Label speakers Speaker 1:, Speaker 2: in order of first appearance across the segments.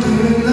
Speaker 1: Lord.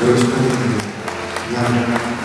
Speaker 1: 결혼 축하드립니다. 미안합니다.